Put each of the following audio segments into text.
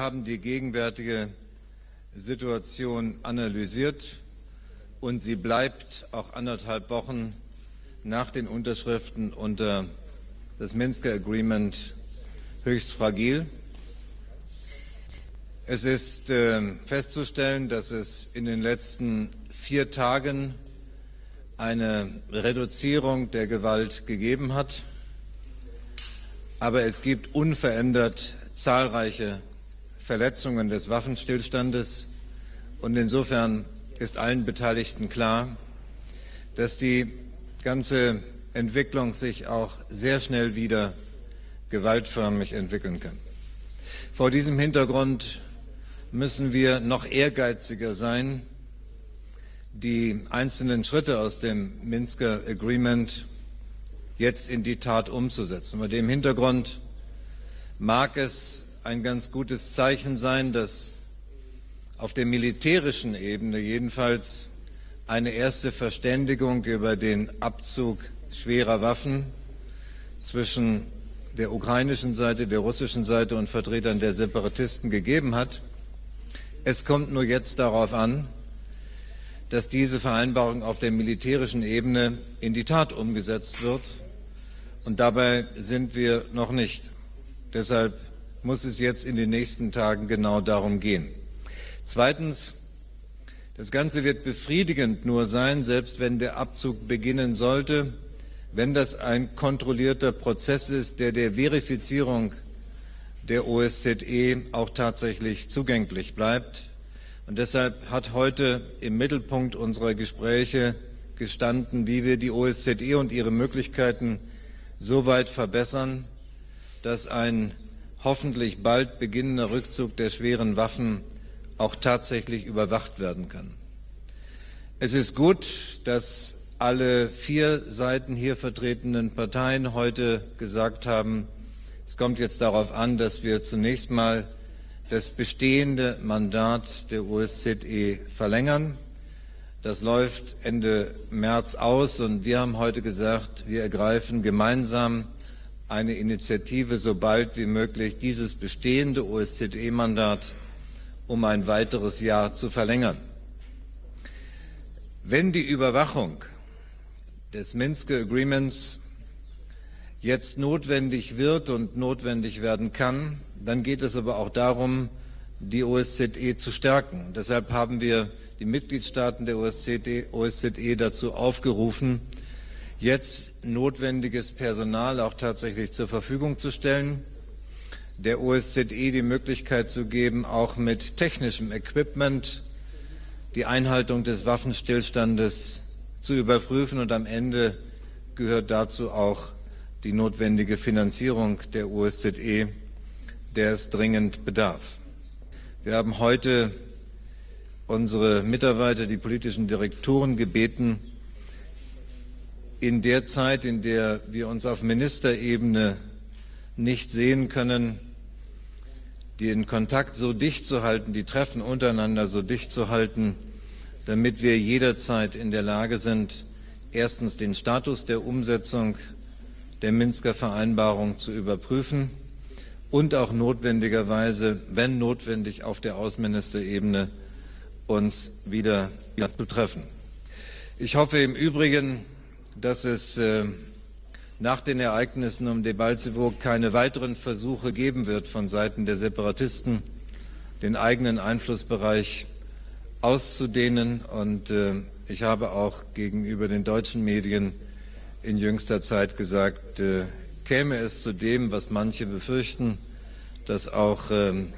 haben die gegenwärtige Situation analysiert und sie bleibt auch anderthalb Wochen nach den Unterschriften unter das Minsker Agreement höchst fragil. Es ist äh, festzustellen, dass es in den letzten vier Tagen eine Reduzierung der Gewalt gegeben hat, aber es gibt unverändert zahlreiche Verletzungen des Waffenstillstandes und insofern ist allen Beteiligten klar, dass die ganze Entwicklung sich auch sehr schnell wieder gewaltförmig entwickeln kann. Vor diesem Hintergrund müssen wir noch ehrgeiziger sein, die einzelnen Schritte aus dem Minsker Agreement jetzt in die Tat umzusetzen. Bei dem Hintergrund mag es ein ganz gutes Zeichen sein, dass auf der militärischen Ebene jedenfalls eine erste Verständigung über den Abzug schwerer Waffen zwischen der ukrainischen Seite, der russischen Seite und Vertretern der Separatisten gegeben hat. Es kommt nur jetzt darauf an, dass diese Vereinbarung auf der militärischen Ebene in die Tat umgesetzt wird. Und dabei sind wir noch nicht. Deshalb muss es jetzt in den nächsten Tagen genau darum gehen. Zweitens, das Ganze wird befriedigend nur sein, selbst wenn der Abzug beginnen sollte, wenn das ein kontrollierter Prozess ist, der der Verifizierung der OSZE auch tatsächlich zugänglich bleibt. Und deshalb hat heute im Mittelpunkt unserer Gespräche gestanden, wie wir die OSZE und ihre Möglichkeiten so weit verbessern, dass ein hoffentlich bald beginnender Rückzug der schweren Waffen auch tatsächlich überwacht werden kann. Es ist gut, dass alle vier Seiten hier vertretenen Parteien heute gesagt haben, es kommt jetzt darauf an, dass wir zunächst mal das bestehende Mandat der OSZE verlängern. Das läuft Ende März aus und wir haben heute gesagt, wir ergreifen gemeinsam eine Initiative, so bald wie möglich dieses bestehende OSZE-Mandat um ein weiteres Jahr zu verlängern. Wenn die Überwachung des Minsker Agreements jetzt notwendig wird und notwendig werden kann, dann geht es aber auch darum, die OSZE zu stärken. Deshalb haben wir die Mitgliedstaaten der OSZE, OSZE dazu aufgerufen, jetzt notwendiges Personal auch tatsächlich zur Verfügung zu stellen, der OSZE die Möglichkeit zu geben, auch mit technischem Equipment die Einhaltung des Waffenstillstandes zu überprüfen und am Ende gehört dazu auch die notwendige Finanzierung der OSZE, der es dringend bedarf. Wir haben heute unsere Mitarbeiter, die politischen Direktoren gebeten, in der Zeit, in der wir uns auf Ministerebene nicht sehen können, den Kontakt so dicht zu halten, die Treffen untereinander so dicht zu halten, damit wir jederzeit in der Lage sind, erstens den Status der Umsetzung der Minsker Vereinbarung zu überprüfen und auch notwendigerweise, wenn notwendig, auf der Außenministerebene uns wieder, wieder zu treffen. Ich hoffe im Übrigen, dass es äh, nach den Ereignissen um Debaltsevo keine weiteren Versuche geben wird von Seiten der Separatisten, den eigenen Einflussbereich auszudehnen. Und äh, ich habe auch gegenüber den deutschen Medien in jüngster Zeit gesagt, äh, käme es zu dem, was manche befürchten, dass auch ähm,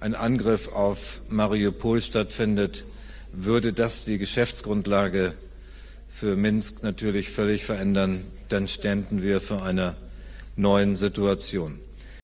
ein Angriff auf Mariupol stattfindet, würde das die Geschäftsgrundlage für Minsk natürlich völlig verändern, dann ständen wir vor einer neuen Situation.